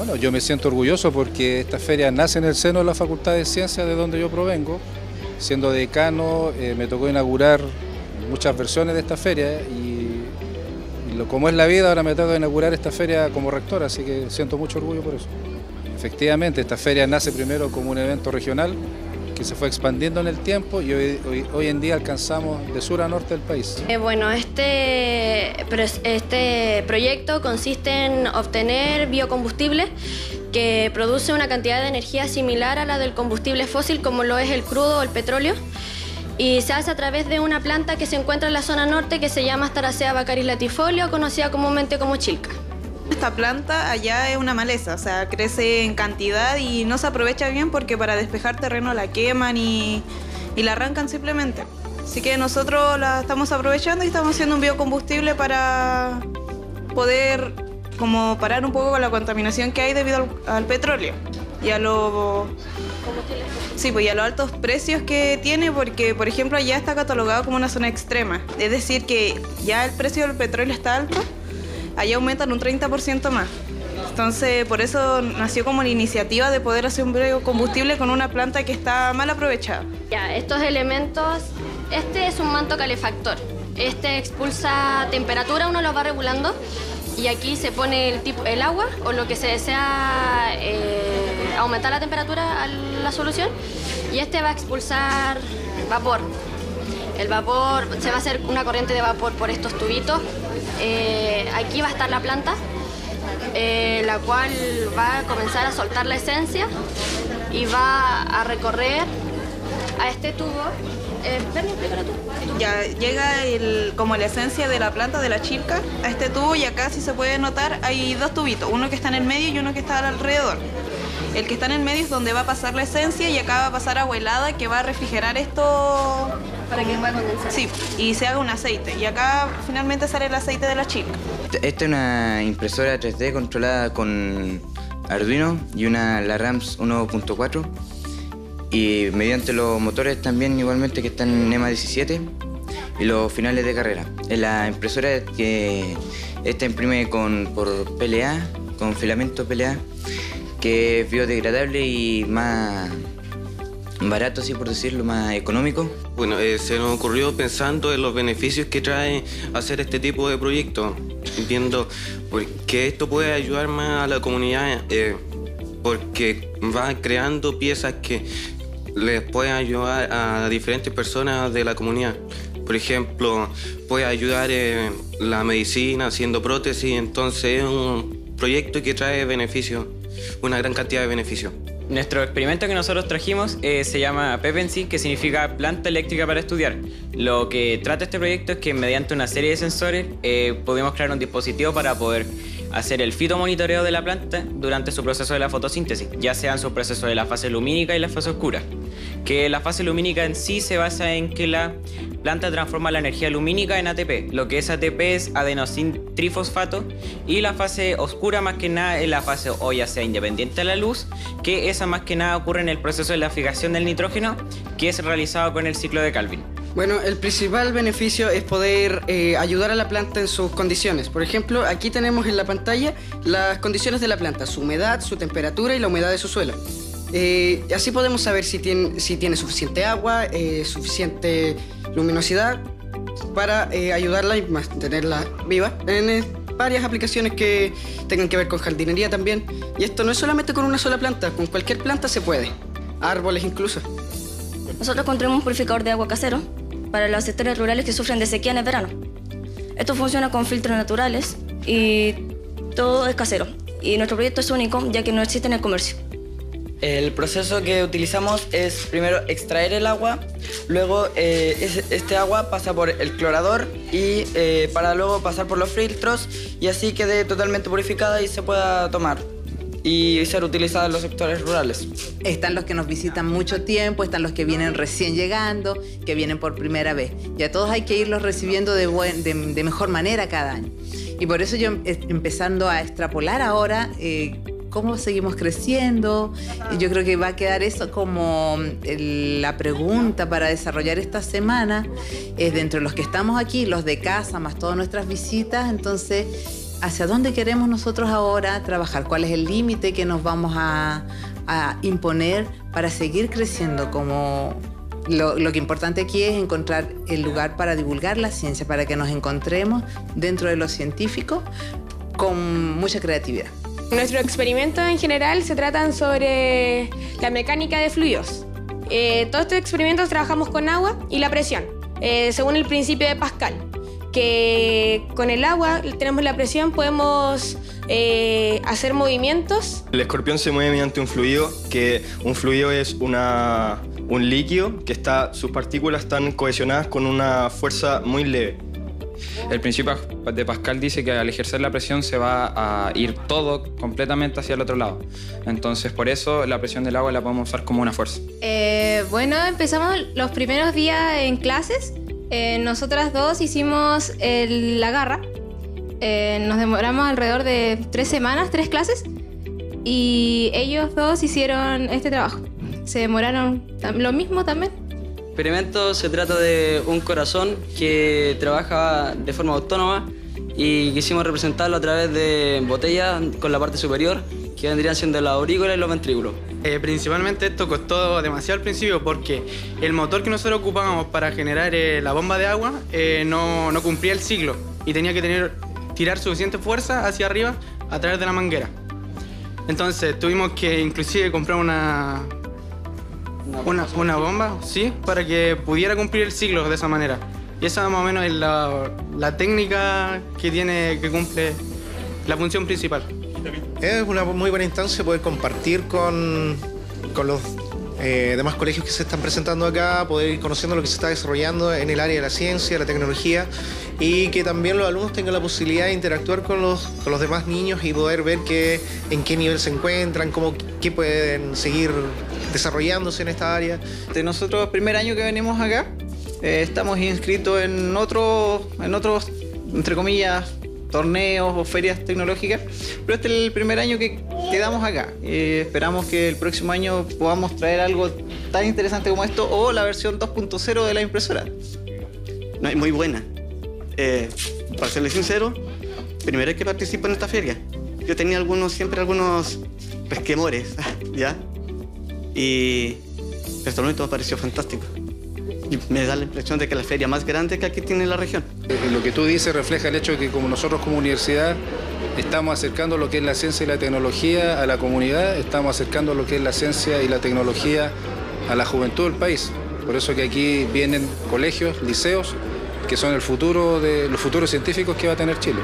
Bueno, yo me siento orgulloso porque esta feria nace en el seno de la Facultad de Ciencias de donde yo provengo. Siendo decano, eh, me tocó inaugurar muchas versiones de esta feria y, como es la vida, ahora me toca inaugurar esta feria como rector, así que siento mucho orgullo por eso. Efectivamente, esta feria nace primero como un evento regional que se fue expandiendo en el tiempo y hoy, en día alcanzamos de sur a norte del país. Eh, bueno, este, este proyecto consiste en obtener biocombustible que produce una cantidad de energía similar a la del combustible fósil como lo es el crudo o el petróleo y se hace a través de una planta que se encuentra en la zona norte que se llama Staracea bacaris latifolio, conocida comúnmente como chilca. Esta planta allá es una maleza, o sea, crece en cantidad y no se aprovecha bien porque para despejar terreno la queman y, la arrancan simplemente. Así que nosotros la estamos aprovechando y estamos haciendo un biocombustible para poder como parar un poco con la contaminación que hay debido al, petróleo y a los Sí, pues y a los altos precios que tiene, porque por ejemplo allá está catalogado como una zona extrema. Es decir, que ya el precio del petróleo está alto allá aumentan un 30% más. Entonces, por eso nació como la iniciativa de poder hacer un biocombustible con una planta que está mal aprovechada. Ya, estos elementos, este es un manto calefactor. Este expulsa temperatura, uno lo va regulando y aquí se pone el, tipo, el agua o lo que se desea eh, aumentar la temperatura a la solución y este va a expulsar vapor. El vapor, se va a hacer una corriente de vapor por estos tubitos eh, aquí va a estar la planta, eh, la cual va a comenzar a soltar la esencia y va a recorrer a este tubo. Eh, ya llega el, como la esencia de la planta de la chilca a este tubo y acá si se puede notar hay dos tubitos, uno que está en el medio y uno que está alrededor. El que está en el medio es donde va a pasar la esencia y acá va a pasar agua helada que va a refrigerar esto para que pueda condensar. Sí, y se haga un aceite. Y acá finalmente sale el aceite de la chica. Esta es una impresora 3D controlada con Arduino y una la RAMS 1.4 y mediante los motores también igualmente que están en EMA 17 y los finales de carrera. La impresora que esta imprime con, por PLA, con filamento PLA que es biodegradable y más barato, así por decirlo, más económico. Bueno, eh, se nos ocurrió pensando en los beneficios que trae hacer este tipo de proyectos, viendo que esto puede ayudar más a la comunidad, eh, porque va creando piezas que les pueden ayudar a diferentes personas de la comunidad. Por ejemplo, puede ayudar en la medicina haciendo prótesis, entonces es un proyecto que trae beneficios una gran cantidad de beneficios. Nuestro experimento que nosotros trajimos eh, se llama PEPENSI, que significa planta eléctrica para estudiar. Lo que trata este proyecto es que mediante una serie de sensores eh, podemos crear un dispositivo para poder hacer el fitomonitoreo de la planta durante su proceso de la fotosíntesis, ya sea en su proceso de la fase lumínica y la fase oscura. Que la fase lumínica en sí se basa en que la planta transforma la energía lumínica en ATP. Lo que es ATP es adenosin trifosfato y la fase oscura más que nada es la fase o ya sea independiente de la luz, que esa más que nada ocurre en el proceso de la fijación del nitrógeno, que es realizado con el ciclo de Calvin. Bueno, el principal beneficio es poder eh, ayudar a la planta en sus condiciones. Por ejemplo, aquí tenemos en la pantalla las condiciones de la planta, su humedad, su temperatura y la humedad de su suelo. Eh, así podemos saber si tiene, si tiene suficiente agua, eh, suficiente luminosidad para ayudarla y mantenerla viva en varias aplicaciones que tengan que ver con jardinería también. Y esto no es solamente con una sola planta, con cualquier planta se puede, árboles incluso. Nosotros construimos un purificador de agua casero para los sectores rurales que sufren de sequía en el verano. Esto funciona con filtros naturales y todo es casero. Y nuestro proyecto es único ya que no existe en el comercio. El proceso que utilizamos es primero extraer el agua, luego eh, este agua pasa por el clorador y eh, para luego pasar por los filtros y así quede totalmente purificada y se pueda tomar y ser utilizada en los sectores rurales. Están los que nos visitan mucho tiempo, están los que vienen recién llegando, que vienen por primera vez. Y a todos hay que irlos recibiendo de, mejor manera cada año. Y por eso yo eh, empezando a extrapolar ahora eh, cómo seguimos creciendo, yo creo que va a quedar eso como la pregunta para desarrollar esta semana, es dentro de los que estamos aquí, los de casa, más todas nuestras visitas, entonces hacia dónde queremos nosotros ahora trabajar, cuál es el límite que nos vamos a, imponer para seguir creciendo como, lo, lo, que importante aquí es encontrar el lugar para divulgar la ciencia, para que nos encontremos dentro de los científicos con mucha creatividad. Nuestros experimentos en general se tratan sobre la mecánica de fluidos. Eh, todos estos experimentos trabajamos con agua y la presión, eh, según el principio de Pascal, que con el agua tenemos la presión, podemos eh, hacer movimientos. El escorpión se mueve mediante un fluido, que un fluido es una, un líquido que está, sus partículas están cohesionadas con una fuerza muy leve. El principio de Pascal dice que al ejercer la presión se va a ir todo completamente hacia el otro lado. Entonces, por eso la presión del agua la podemos usar como una fuerza. Eh, bueno, empezamos los primeros días en clases. Eh, nosotras dos hicimos la garra. Eh, nos demoramos alrededor de tres semanas, tres clases. Y ellos dos hicieron este trabajo. Se demoraron lo mismo también experimento se trata de un corazón que trabaja de forma autónoma y quisimos representarlo a través de botellas con la parte superior que vendrían siendo la aurícula y los ventrículos. Eh, principalmente esto costó demasiado al principio porque el motor que nosotros ocupábamos para generar eh, la bomba de agua eh, no, no, cumplía el ciclo y tenía que tener, tirar suficiente fuerza hacia arriba a través de la manguera. Entonces tuvimos que inclusive comprar una, una, una, bomba, sí, para que pudiera cumplir el ciclo de esa manera. Y esa más o menos es la, la técnica que tiene, que cumple la función principal. Es una muy buena instancia poder compartir con, con los eh, demás colegios que se están presentando acá, poder ir conociendo lo que se está desarrollando en el área de la ciencia, la tecnología y que también los alumnos tengan la posibilidad de interactuar con los, con los demás niños y poder ver qué, en qué nivel se encuentran, cómo, qué pueden seguir desarrollándose en esta área. De nosotros, primer año que venimos acá, eh, estamos inscritos en, otro, en otros, entre comillas, torneos o ferias tecnológicas, pero este es el primer año que quedamos acá. Eh, esperamos que el próximo año podamos traer algo tan interesante como esto o la versión 2.0 de la impresora. No, es muy buena. Eh, para serles sincero, primera vez que participo en esta feria. Yo tenía algunos, siempre algunos pesquemores, ¿ya? Y momento me pareció fantástico. Y me da la impresión de que la feria más grande que aquí tiene la región. Lo que tú dices refleja el hecho de que como nosotros como universidad estamos acercando lo que es la ciencia y la tecnología a la comunidad, estamos acercando lo que es la ciencia y la tecnología a la juventud del país. Por eso que aquí vienen colegios, liceos, que son el futuro de los futuros científicos que va a tener Chile.